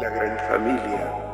La gran familia.